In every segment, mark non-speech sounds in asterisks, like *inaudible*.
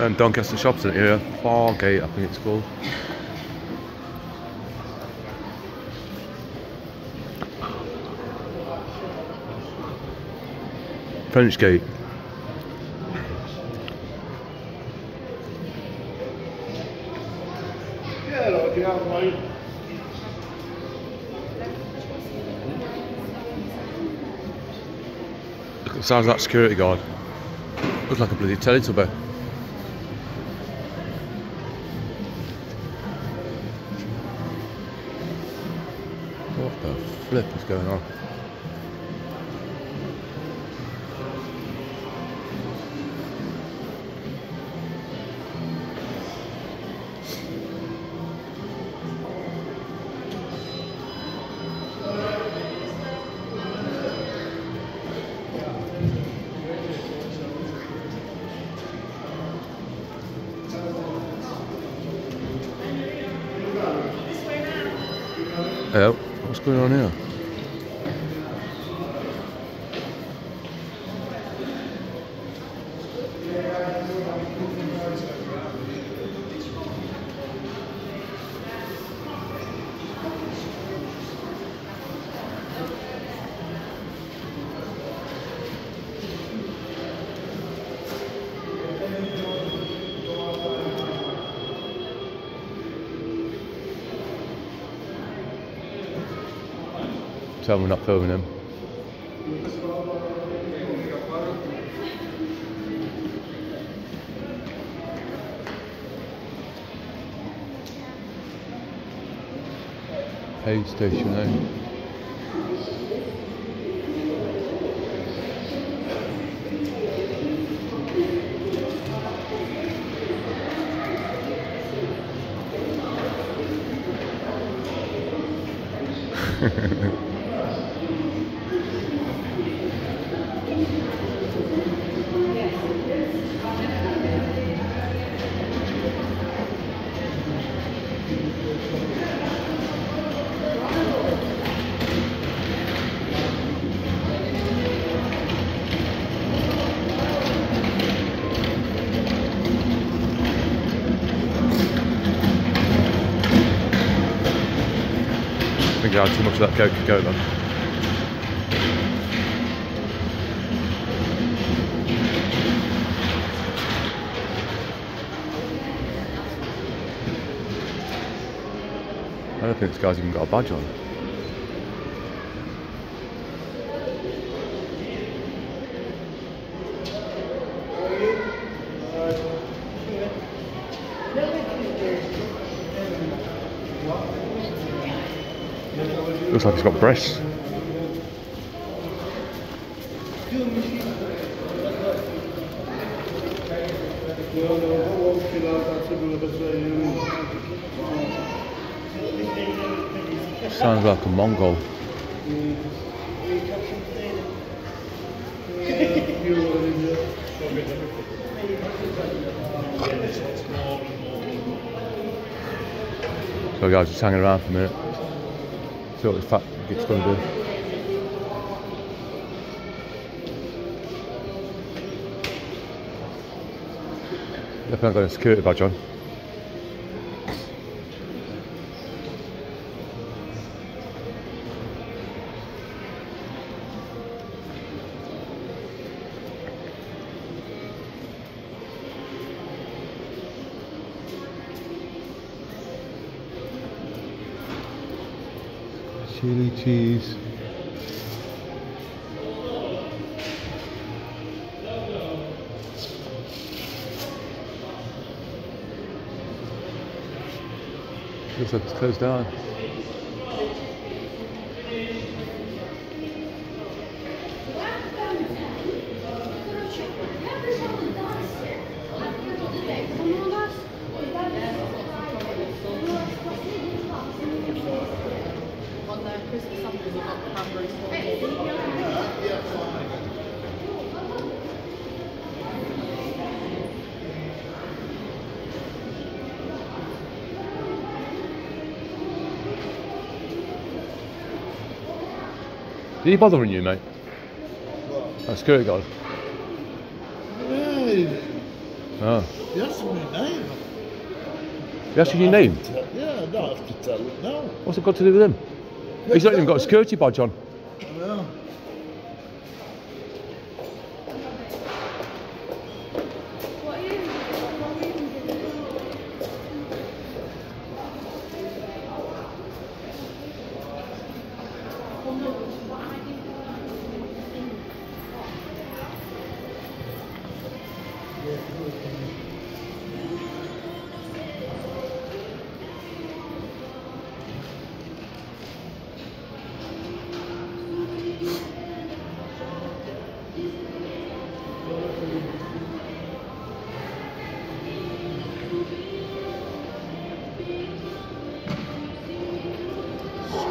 And Doncaster here, Fargate I think it's called. French Gate. Yeah, like security guard. Looks like a bloody Teletubby. What the flip is going on? Oh, what's going on here? Tell we're not filming them. Aid station eh? I think I had too much of that Coca-Cola. I don't think this guy's even got a badge on. Looks like he's got breasts. Sounds like a Mongol. So guys, just hanging around for a minute. This fat git's going to do. Definitely got a security badge on. Chili cheese. Looks like it's closed down. Did he bothering you, mate? That security guard. Me. Oh. He ah. asked me my name. You asking your name? Yeah, I don't have to tell him now. What's it got to do with him? He's not even got a security badge on. Yeah.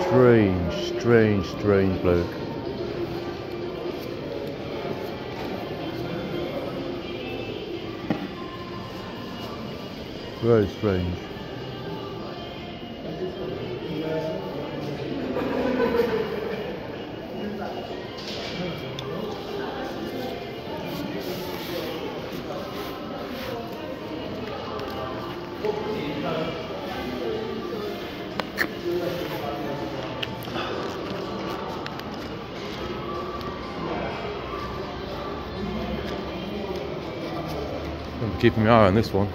Strange, strange, strange bloke. Very strange. Keeping my eye on this one.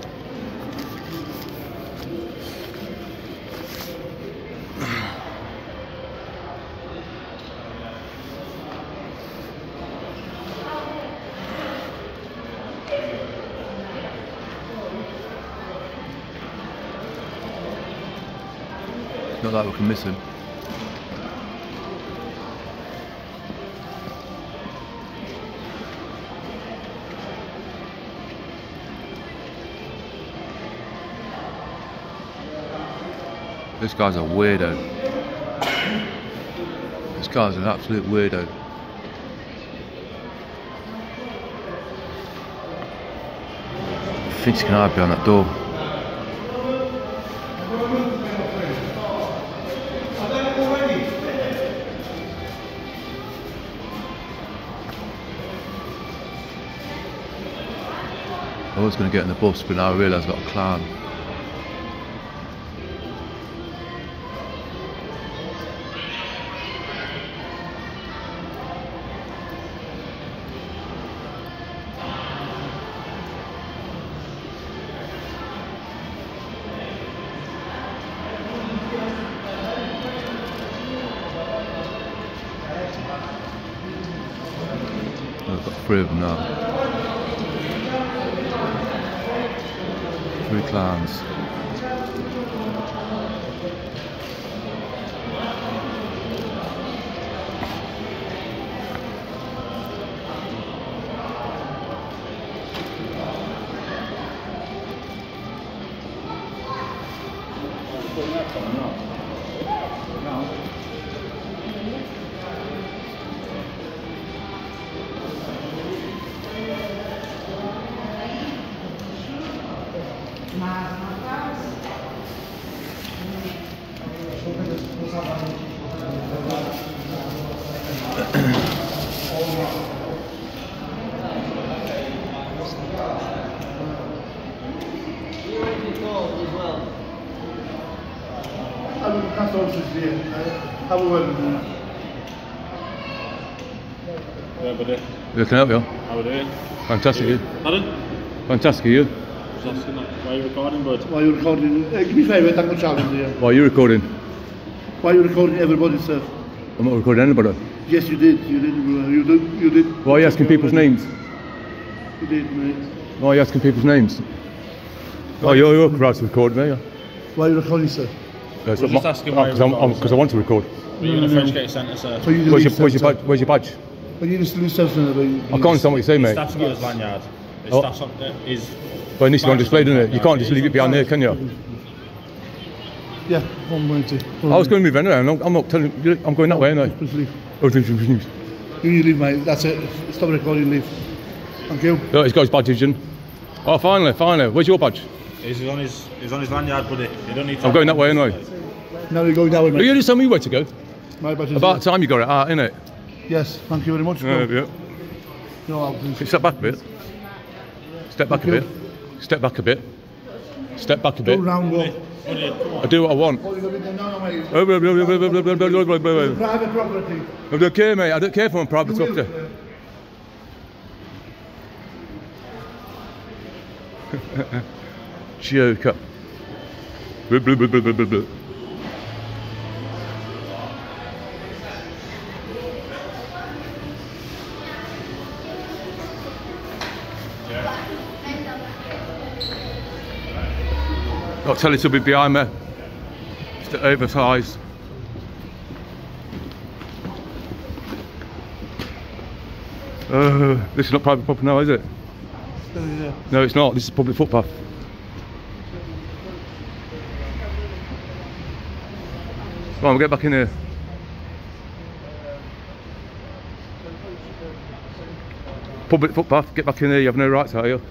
Not like we can miss him. This guy's a weirdo. This guy's an absolute weirdo. I think he can hide behind that door. Was going to get in the bus, but now I realise I've got a clan. Three of them now. Three clans. Cut off his ear. Have a word. Yeah, buddy. You can help you. How are we doing? Fantastic, you. Pardon? Fantastic, you. Just asking that. Why er are you recording, bud? Why are er you recording? Uh, give me a favour, thank you, challenge here. Why are you recording? Why are er you recording everybody, sir? I'm not recording anybody. Yes, you did. You did. uh, You did. You did. Why are you asking people's names? You did, mate. Why are you asking people's names? Oh, you're, you're right to record me. Why are you recording, sir? That's We're just asking oh, why Because I'm, oh, because. I want to record. Are you in a French Gate Centre, sir? So you Where's your, where's your badge? Where's your badge? sir. You just delete stuff, sir, but you- I can't understand what you say, mate. Staff's got his lanyard. His Oh. staff's on, his But it needs to be on display, doesn't it? You can't just leave it behind there, can you? Yeah, one minute. I was going to move anyway, I'm I'm not telling you, I'm going that way, anyway. Please leave. Oh. You leave, mate. That's it. Stop recording, leave. Thank you. Oh, he's got his badge in. Oh, finally, finally. Where's your badge? he's on his he's on his lanyard, buddy. You don't need to. I'm going that way anyway. Now we go that way, mate. Are you only tell me where to go? My bad, About time you got it out, innit? Yes, thank you very much. Yeah, yeah. No, Step back a bit. Step back thank a bit. Step back a bit. Step back a bit. Go round up. I do what I want. Private property. I don't care, mate. I don't care if I'm private property. Will, Joker. Blah, blah, blah, blah, blah, blah. I've got Teletubby behind me. Just oversized. Uh, this is not private property now, is it? No, it's not. This is public footpath. Come on, we'll get back in here. Public footpath, get back in there. You have no rights, are you?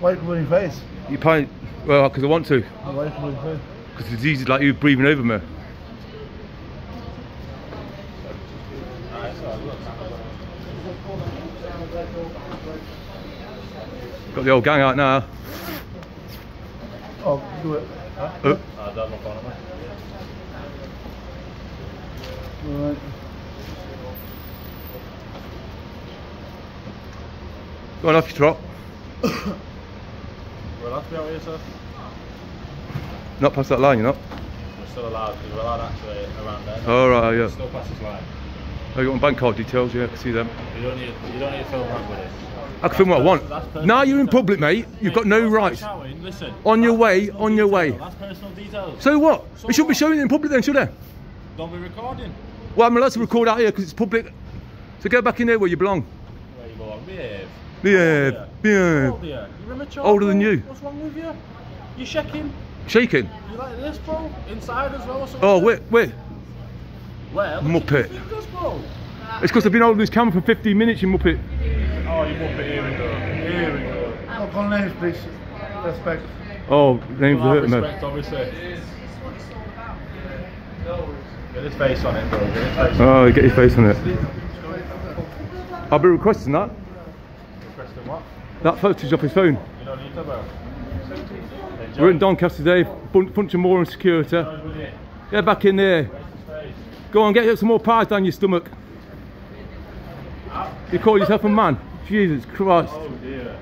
Why are you your face? You pay, well, because I want to. Why you your face? Because it's easy, like you breathing over me. Got the old gang out now. Oh, do it. Uh, Ah, don't look on it, Alright. go on off your trot. We're allowed to be sir. Not past that line, you're not. We're still allowed, because we're allowed actually around there. All right, yeah. Still past this line. Oh, you got my bank card details, yeah, I can see them. You don't need, you don't need to film that with it. I can film what I want. That's Now you're in public, mate. You've got no That's rights. Listen. On your way, on your detail. way. That's personal details. So what? So They shouldn't be showing it in public then, should they? Don't be recording. Well, I'm allowed to record out here because it's public. So go back in there where you belong. Where you belong. Behave. Behave, behave. old are you? You're immature. Older than you. What's wrong with you? You're shaking. Shaking. You like this, bro? Inside as well or? Oh, wait, wait. Where? Muppet. Fingers, bro. It's because I've been holding this camera for 15 minutes, you muppet. Oh, you Muppet. Here we go. Here we go. Oh, no, call names, please. Respect. Oh, name's Well, hurting me. respect, obviously. Get his face on it, bro. Get his face on Oh, get your face on it. I'll be requesting that. Requesting what? That footage off his phone. You don't need to, bro. Enjoy. We're in Doncaster today, bun- punching more on security. Enjoy. Get back in there. Face to face. Go on, get some more pies down your stomach. You call yourself a man? Jesus Christ. Oh dear.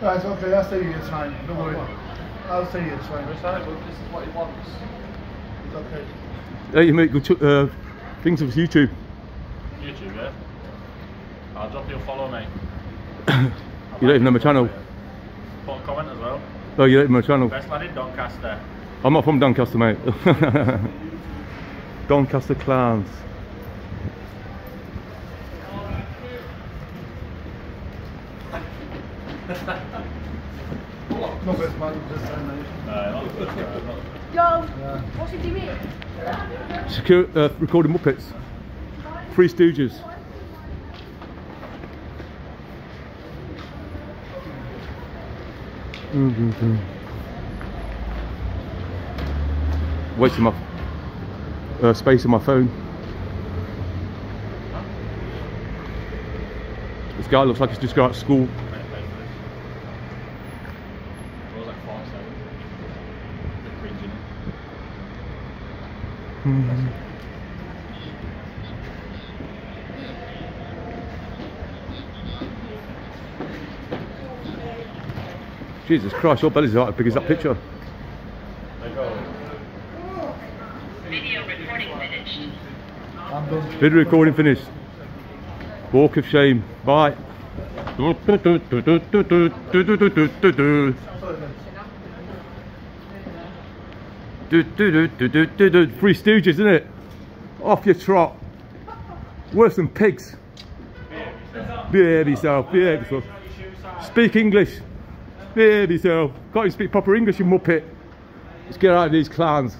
Right, okay, I'll stay here, it's fine. Don't worry. I'll stay here, it's fine. This is what he wants. It's okay. Hey, you make good ch- uh, things of YouTube. YouTube, yeah? I'll drop you a follow, mate. *coughs* You don't even know my channel important comment as well. Oh, you're in my channel. Best lad in Doncaster. I'm not from Doncaster, mate. *laughs* Doncaster Clans. Yo, what's he doing? Secure, uh, recording Muppets. Three Stooges. Wasting my uh, space on my phone. This guy looks like he's just got out of school. Mate, pay for this. It was like 47. Bit cringy. Jesus Christ, your belly's about as big as that picture. There you go. Video recording finished. I'm done. Video recording finished. Walk of shame. Bye. Three Stooges, isn't it? Off your trot. Worse than pigs. Behave yourself. Behave yourself. Speak English. Behave yourself. Can't even speak proper English, you muppet. Let's get out of these clans.